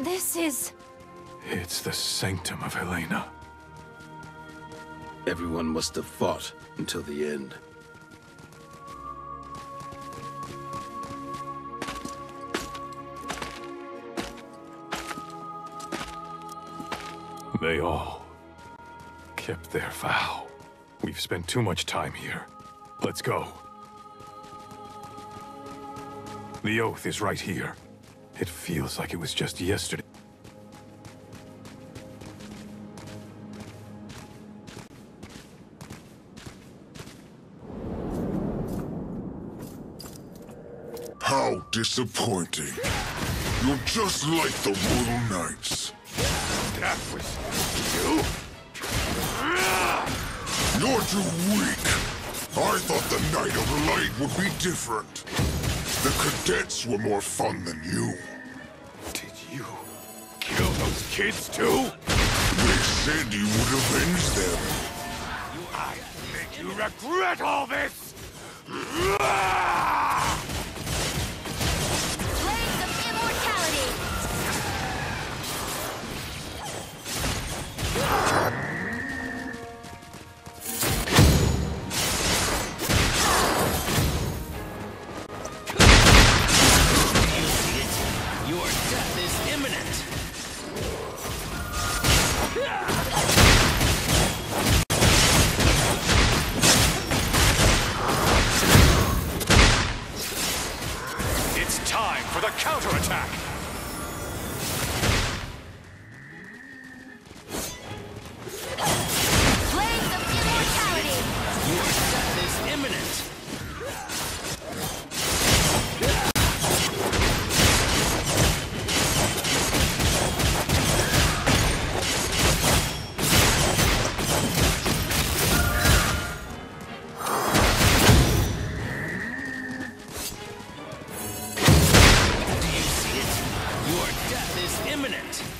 This is... It's the sanctum of Helena. Everyone must have fought until the end. They all kept their vow. We've spent too much time here. Let's go. The oath is right here. It feels like it was just yesterday. How disappointing. You're just like the Mortal Knights. That was you? You're too weak. I thought the Knight of Light would be different. The cadets were more fun than you. You kill those kids too? They said you would avenge them. I make you regret all this! counterattack! Imminent.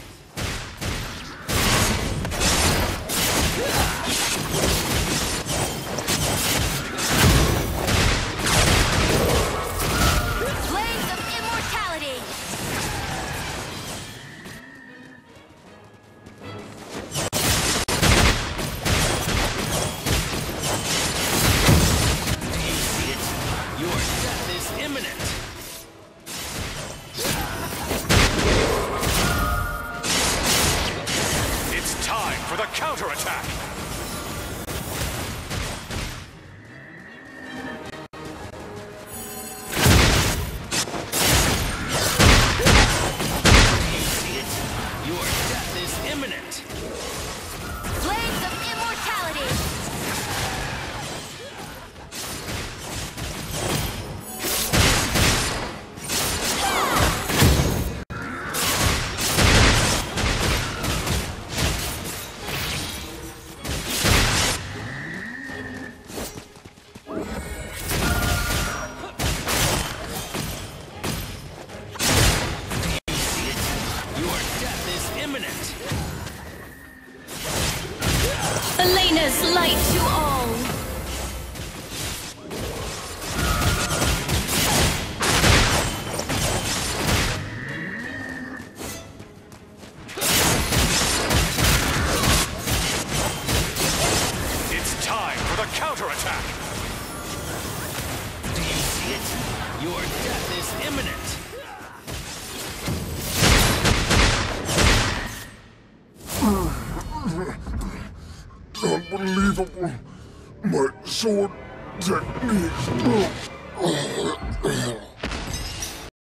Counterattack! Elena's light to all! It's time for the counterattack! Do you see it? Your death is imminent. unbelievable. My sword technique.